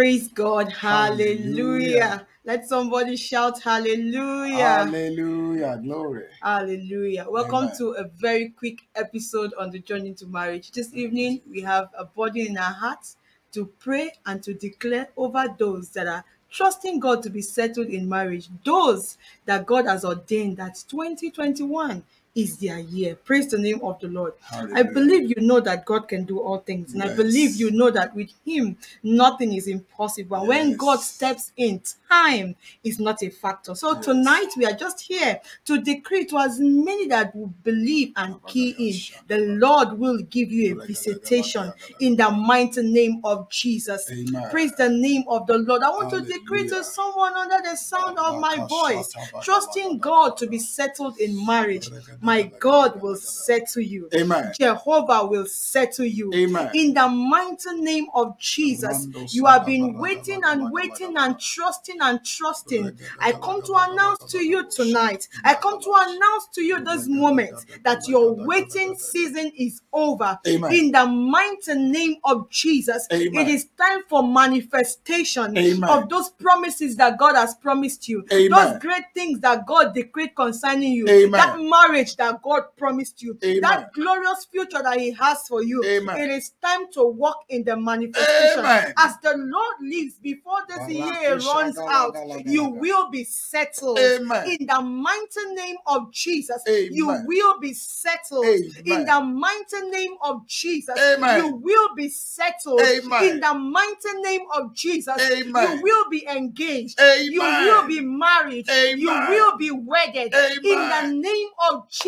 Praise God. Hallelujah. Hallelujah. Let somebody shout hallelujah. Hallelujah. Glory. Hallelujah. Welcome Amen. to a very quick episode on the journey to marriage. This evening, we have a body in our hearts to pray and to declare over those that are trusting God to be settled in marriage, those that God has ordained that 2021 is their year. Praise the name of the Lord. I believe you know that God can do all things, and I believe you know that with Him nothing is impossible. And when God steps in, time is not a factor. So Yes. tonight we are just here to decree to as many that will believe and key in, the Lord will give you a visitation in the mighty name of Jesus. Amen. Praise the name of the Lord. I want to decree to someone under the sound of my voice, trusting God to be settled in marriage. My God will settle you. Amen. Jehovah will settle you. Amen. In the mighty name of Jesus, you have been waiting and waiting and trusting and trusting. I come to announce to you tonight, I come to announce to you this moment that your waiting season is over. Amen. In the mighty name of Jesus, Amen. it is time for manifestation Amen. of those promises that God has promised you, Amen. those great things that God decreed concerning you, Amen. that marriage that God promised you, Amen. that glorious future that He has for you. Amen. It is time to walk in the manifestation. Amen. As the Lord lives before this year runs out, you will be settled. Amen. In the mighty name of Jesus, Amen. you will be settled. Amen. In the mighty name of Jesus, Amen. you will be settled. Amen. In the mighty name of Jesus, Amen. you will be engaged. Amen. You will be married. You will be wedded. In the name of Jesus,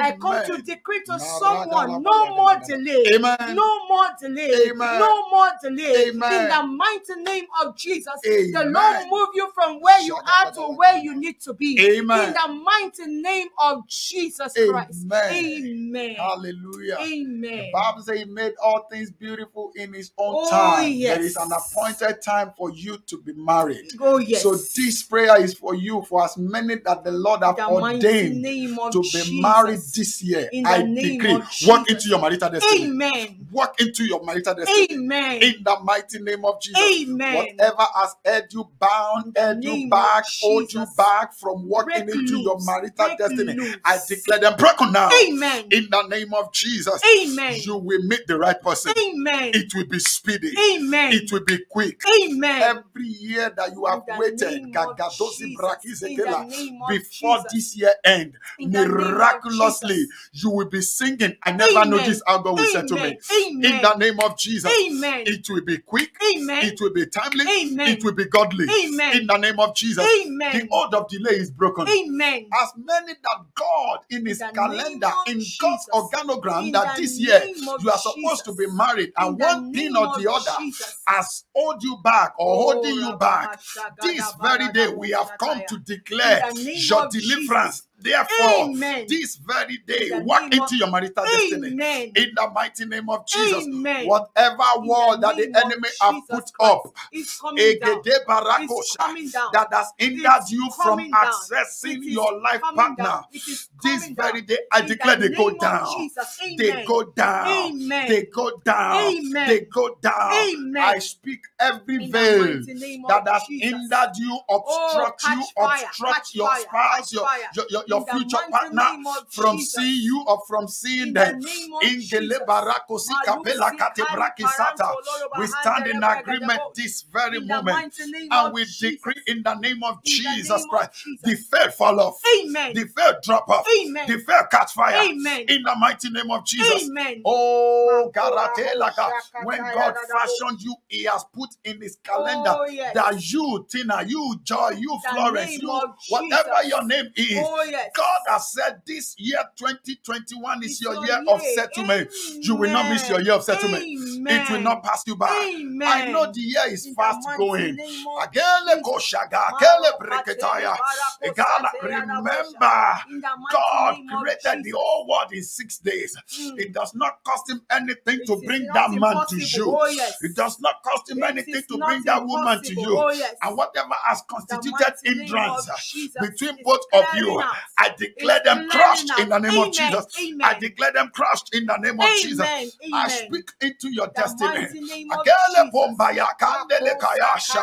I come to decree to someone no more delay. Amen. No more delay. Amen. No more delay. In the mighty name of Jesus, the Lord move you from where you are to where you need to be. Amen. In the mighty name of Jesus Christ. Amen. Amen. Hallelujah. Amen. The Bible says he made all things beautiful in his own Oh, time. yes. There is an appointed time for you to be married. Oh, yes. So this prayer is for you, for as many that the Lord have the ordained name of to be Jesus. married this year. In the I name decree, walk into your marital destiny. Amen. Walk into your marital destiny. Amen. In the mighty name of Jesus. Amen. Whatever has held you bound, held you back, hold you back from walking Break into your marital destiny. loose. I declare them broken now. Amen. In the name of Jesus. Amen. You will meet the right person. Amen. It will be speedy. Amen. It will be quick. Amen. Every year that you have waited, name of Gagadosi Jesus. Braki In the Zekela, name of before Jesus. this year end, In the name of miraculously, you will be singing. I never Amen. noticed how God will settle Amen. me. Amen. In the name of Jesus, Amen. it will be quick. Amen. It will be timely. Amen. It will be godly. Amen. In the name of Jesus, Amen. the oath of delay is broken. Amen. As many that God in His calendar, in Jesus. God's organogram, In that this year you are supposed to be married, and In one thing or the other Jesus. has hold you back or Oh, holding you back. This very day we have come to declare In the name your deliverance. Therefore, Amen. this very day, In walk into of- your marital destiny. Amen. In the mighty name of Jesus, Amen. whatever wall the that the enemy has put Christ, up, It's coming down. Egede barakosha, that has hindered you from down. accessing your life partner. down. It is This very day, I In declare the they go down. They go down. They go down. Amen. They go down. I speak every In veil mighty name of that has Jesus. hindered you, oh, obstruct Oh, you, obstruct your spouse, your, your, your, In future partner from seeing you or from seeing In the them. name of Ingele Jesus. barakosi kapela Malusi kate kali braki sata. We stand in agreement this very moment. And we decree in the name of Jesus Christ. The fail fall off. Amen. The fail drop off. Amen. The fail catch fire. Amen. In the mighty name of Jesus. Amen. Oh, Makora Garatelaga. When God fashioned you, He has put in His calendar Oh, yes. that you, Tina, you, Joy, you, Florence, you, whatever your name is, Oh, yes. God has said this year 2021 is It's your your year of year. settlement. You will not miss your year of settlement. It will not pass you by. Amen. I know the year is fast going. name of Agele Jesus. koshaga, agele Maro breketaya. katele Egala, barako satele Remember, In the mighty God created the whole world in six days. Mm. It does not cost him anything to bring that man to you. Oh. It does not cost him anything to bring that woman to you. Oh. And whatever has constituted hindrance between both of you. I declare them crushed in the name of Jesus. I declare them crushed in the name of Jesus. I speak into your destiny. mighty name I Agele Jesus. kayasha.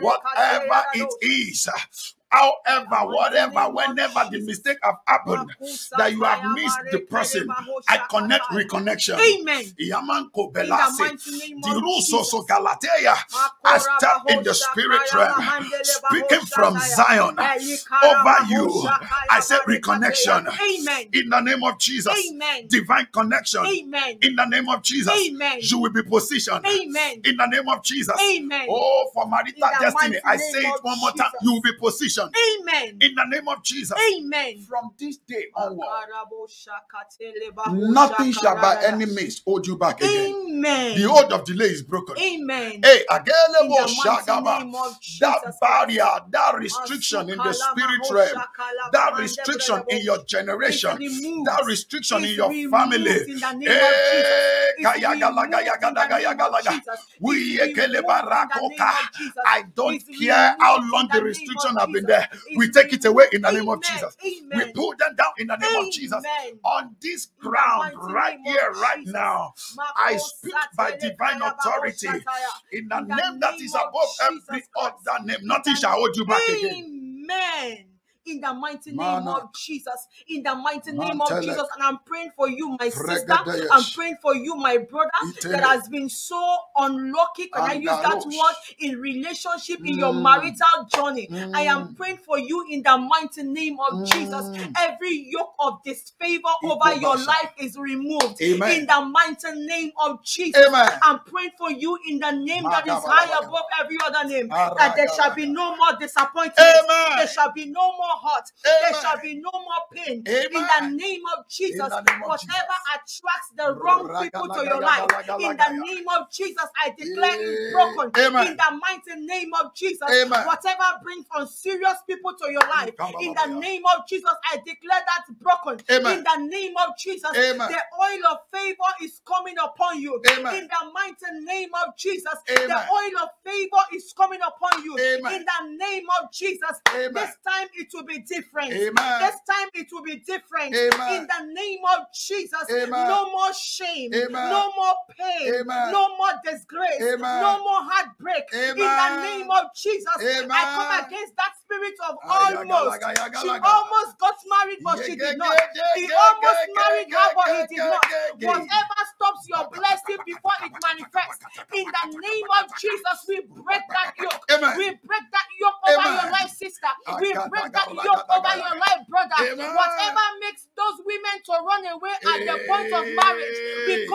Whatever it is. However, whatever, whenever the mistake have happened, that you have missed the person, I connect reconnection. Amen. Yamanko In the belasi. mighty name of Diruso so Jesus. I step in the spirit realm, speaking from Zion eh, over you. I say reconnection Amen. in the name of Jesus. Amen. Divine connection Amen. in the name of Jesus. Amen. You will be positioned Amen. in the name of Jesus. Amen. Oh, for marital In destiny, I say it one more time. You will be positioned Amen. in the name of Jesus. Amen. From this day oh, onward, Nothing shall by any means hold you back again. Amen. The hold of delay is broken. Amen. Hey, In the shagaba. name of That barrier, that restriction in the spirit realm, that restriction in your generation, that restriction in your family. in the name of Jesus. It's gaya gala removed gaya in the gada gaya name of gala gaya. Jesus. We It's ekele removed in the barakoka. name of Jesus. I don't care how long the restriction have been. There. We take it away in the name of. Jesus. We pull them down in the name of Jesus. On this ground, right here, right now, I speak by divine authority in the name that is above every other name. Nothing shall hold you back again. Amen. In the mighty name of Jesus. In the mighty name of Jesus. And I'm praying for you, my sister. I'm praying for you, my brother, that has been so unlucky. Can I use that word in relationship in your Mm. marital journey? I am Mm. praying for you in the mighty name of Jesus. Mm. Every yoke of disfavor over your life is removed. Amen. In the mighty name of Jesus. Amen. I'm praying for you in the name that is high above every other name. That there shall be no more disappointment. There shall be no more hurt. Amen. There shall be no more pain. In the name of Jesus. Name of Whatever attracts the wrong people to your life. In the name of Jesus, I declare it broken. Amen. In the mighty name of Jesus. Amen. Whatever brings unserious people to your life. In the name of Jesus, I declare that broken. Amen. In the name of Jesus. Amen. The oil of favor is coming upon you. Amen. In the mighty name of Jesus. Amen. The oil of favor is coming upon you. Amen. In the name of Jesus. Amen. This time it will be different. Amen. This time it will be different. Amen. In the name of Jesus. Amen. No more shame. Amen. No more pain. Amen. No more disgrace. Amen. No more heartbreak. In the name of Jesus. Amen. I come against that spirit of almost. She almost got married, but she did not. He almost married her, but he did not. Whatever stops your blessing before it manifests. In the name of Jesus, we break that yoke. We break that yoke over your life, sister. We break that yoke over your life, brother. Whatever makes those women to run away at the point of marriage, against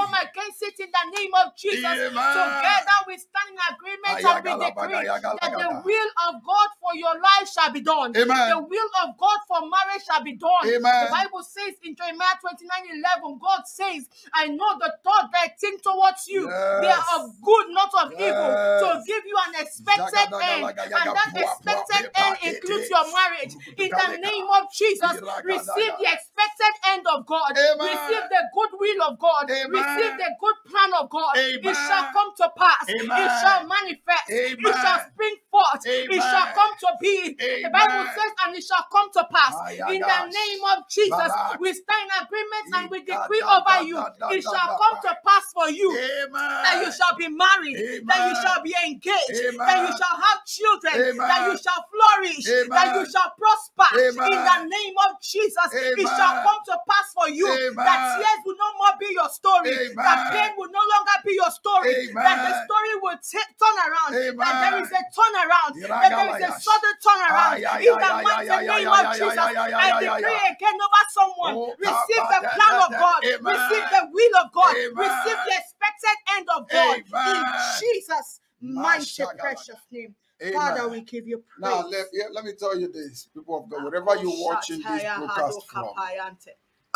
it in the name of Jesus. Amen. Together we stand in agreement and we decree that the will of God for your life shall be done. Amen. The will of God for marriage shall be done. Amen. The Bible says in Jeremiah 29 11, God says, I know the thought that I think towards you. They are Yes. of good, not of evil, to give you an expected end. And that expected end includes your marriage. In the name of Jesus, receive the expected end of God. Receive the good will of God. Receive the good plan of God. It shall come to pass. It shall manifest. It shall spring forth. It shall come to be. The Bible says, and it shall come to pass. In the name of Jesus, we stand in agreement and we decree over you. It shall come to pass for you Amen. that you shall be married, that you shall be engaged, that you shall have children, Amen. that you shall flourish, that you shall prosper. Amen. In the name of Jesus, it shall come to pass for you Amen. that tears will no more be your story, that Amen. Pain will no longer be your story, that the story will ta- turn around, that there is a turnaround, that there is a sudden turnaround. In the mighty name of Jesus, I decree again over someone. Oh, Receive the plan of. God, receive the will of God, receive the expected end of God. In Jesus' mighty precious name. Amen. Father, we give you praise. Now, let, let me tell you this, people of God, wherever you're watching this broadcast from,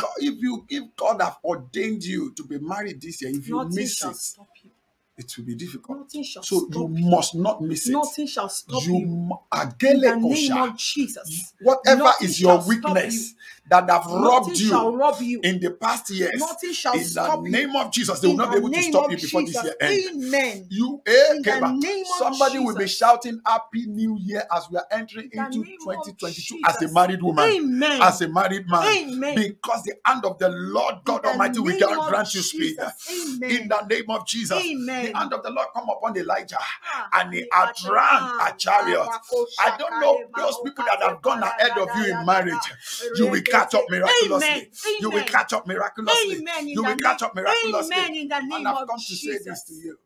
God- if you if God have ordained you to be married this year, if you Nothing miss shall it, stop you. it will be difficult. Nothing shall So stop you you. must not miss it. Nothing shall stop you you. In the name of Jesus. Whatever Nothing is your weakness that have robbed Nothing shall you rob you. in the past years. Nothing shall In the stop you. name of Jesus, they will not be able to stop you before this year ends. Amen. You, eh, In the name of somebody will be shouting Happy New Year as we are entering In into 2022 as a married woman, Amen. as a married man. Amen. Because the hand of the Lord God In Almighty will grant you speed. Amen. In the name of Jesus, Amen. the hand of the Lord come upon Elijah Ah, and he outran a chariot. I don't know those people that have gone ahead of you in marriage. You will catch up miraculously. Amen. You will catch up miraculously. Amen. You will catch up miraculously. Amen. In the And name I've of come to say this to you.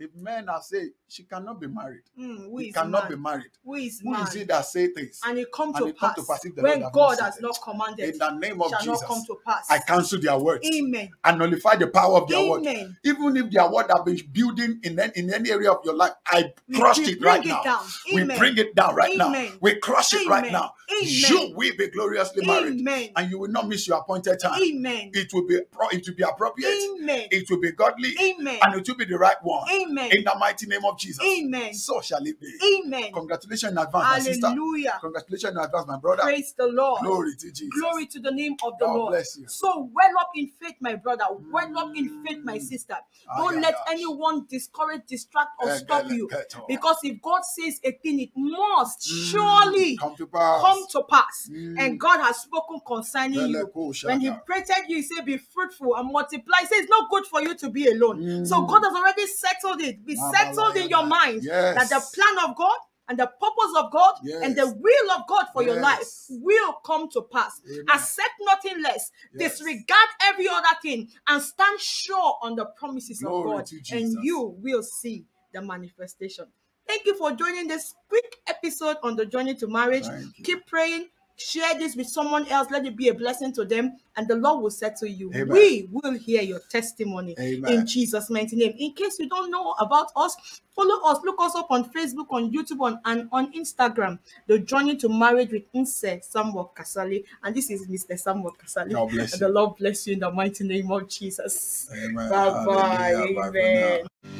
If men are saying she cannot be married, Mm, who he cannot man? be married. Who is Who man? is it that say things? and it come And to it come pass, to pass if the when God has not commanded In the name of not come to pass. I cancel their words. Amen. and nullify the power of their word. Amen. Even if their word have been building in, any- in any area of your life, I crush it right it now. down. We Amen. bring it down right Amen. now. We crush it right now. Amen. You will be gloriously married, Amen. and you will not miss your appointed time. Amen. It will be pro- it will be appropriate. Amen. It will be godly, Amen. and it will be the right one. Amen. In the mighty name of Jesus. Amen. So shall it be. Amen. Congratulations in advance, my sister. Hallelujah. Congratulations in advance, my brother. Praise the Lord. Glory to Jesus. Glory to the name of the God Lord. bless you. So well up in faith, my brother. Well up in faith, my Mm. sister. Ah, Don't let yeah. anyone discourage, distract, or stop you. Because if God says a thing, it must Mm. surely come to pass. come to pass. Mm. And God has spoken concerning you. When He created you, He said, Be fruitful and multiply. He said, It's not good for you to be alone. So. God has already settled it. Be settled in your mind Yes. that the plan of God and the purpose of God and the will of God for your life will come to pass. Amen. Accept nothing less. Yes. Disregard every other thing and stand sure on the promises Glory of God, and you will see the manifestation. Thank you for joining this quick episode on the journey to marriage. Keep praying. Share this with someone else. Let it be a blessing to them, and the Lord will settle you. Amen. We will hear your testimony Amen. in Jesus' mighty name. In case you don't know about us, follow us. Look us up on Facebook, on YouTube, on, and on Instagram. The Journey to Marriage with Nse Samuel Kasali. And this is Mr. Samuel Kasali. God bless you. And the Lord bless you in the mighty name of Jesus. Amen. Bye bye. Hallelujah. Bye. Amen.